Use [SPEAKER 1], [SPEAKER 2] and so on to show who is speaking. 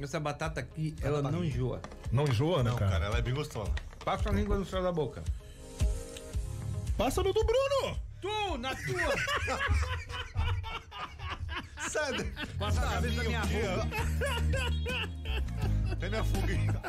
[SPEAKER 1] Essa batata aqui, ela não enjoa.
[SPEAKER 2] Não enjoa, né,
[SPEAKER 3] Não,
[SPEAKER 2] cara?
[SPEAKER 3] cara, ela é bem gostosa.
[SPEAKER 1] Passa a língua no céu da boca.
[SPEAKER 2] Passa no do Bruno!
[SPEAKER 1] Tu, na tua!
[SPEAKER 3] Sai.
[SPEAKER 1] Passa a cabeça da minha boca
[SPEAKER 3] ó. Tem minha fuga.